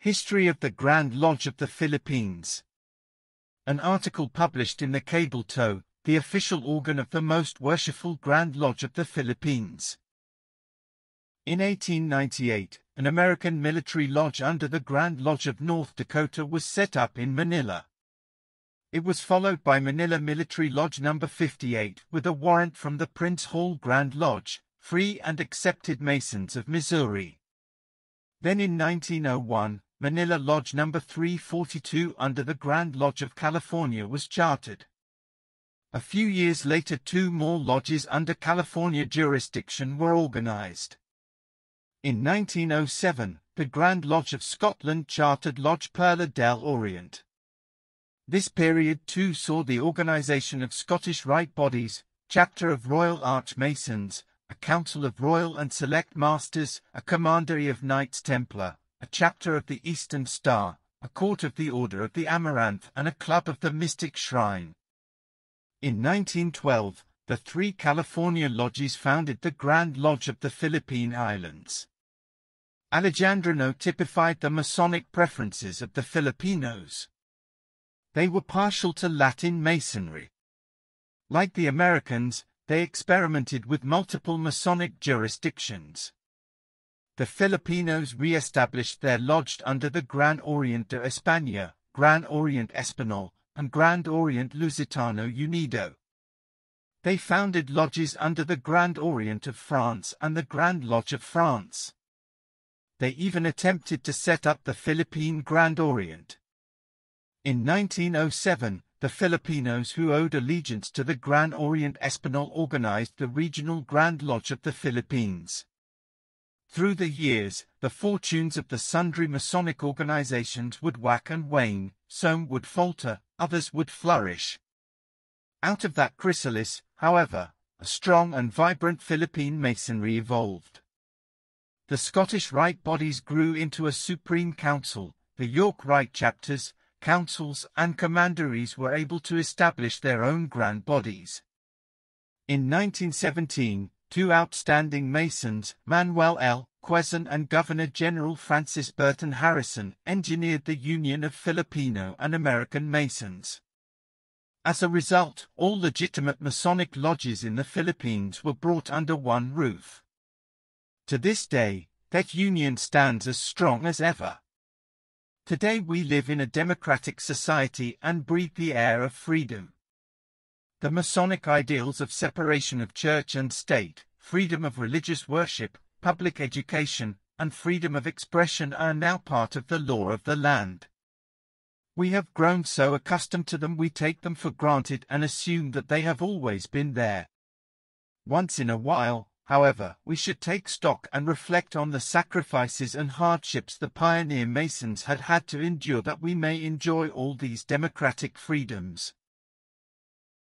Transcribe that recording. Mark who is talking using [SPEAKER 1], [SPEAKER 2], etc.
[SPEAKER 1] History of the Grand Lodge of the Philippines. An article published in the Cabletow, the official organ of the most worshipful Grand Lodge of the Philippines. In 1898, an American military lodge under the Grand Lodge of North Dakota was set up in Manila. It was followed by Manila Military Lodge No. 58 with a warrant from the Prince Hall Grand Lodge, Free and Accepted Masons of Missouri. Then in 1901, Manila Lodge No. 342 under the Grand Lodge of California was chartered. A few years later two more lodges under California jurisdiction were organized. In 1907, the Grand Lodge of Scotland chartered Lodge Perla del Orient. This period too saw the organisation of Scottish Rite Bodies, Chapter of Royal Archmasons, a Council of Royal and Select Masters, a Commandery of Knights Templar, a Chapter of the Eastern Star, a Court of the Order of the Amaranth and a Club of the Mystic Shrine. In 1912, the three California lodges founded the Grand Lodge of the Philippine Islands. Alejandrino typified the Masonic preferences of the Filipinos. They were partial to Latin Masonry. Like the Americans, they experimented with multiple Masonic jurisdictions. The Filipinos re-established their lodge under the Gran Orient de España, Gran Orient Espanol, and Grand Orient Lusitano Unido. They founded lodges under the Grand Orient of France and the Grand Lodge of France. They even attempted to set up the Philippine Grand Orient. In 1907, the Filipinos who owed allegiance to the Grand Orient Espanol organized the Regional Grand Lodge of the Philippines. Through the years, the fortunes of the sundry Masonic organizations would wax and wane, some would falter, others would flourish. Out of that chrysalis, however, a strong and vibrant Philippine Masonry evolved. The Scottish Rite bodies grew into a supreme council, the York Rite chapters, councils and commanderies were able to establish their own grand bodies. In 1917, two outstanding Masons, Manuel L. Quezon and Governor-General Francis Burton Harrison, engineered the union of Filipino and American Masons. As a result, all legitimate Masonic lodges in the Philippines were brought under one roof. To this day, that union stands as strong as ever. Today we live in a democratic society and breathe the air of freedom. The Masonic ideals of separation of church and state, freedom of religious worship, public education, and freedom of expression are now part of the law of the land. We have grown so accustomed to them we take them for granted and assume that they have always been there. Once in a while, However, we should take stock and reflect on the sacrifices and hardships the pioneer Masons had had to endure that we may enjoy all these democratic freedoms.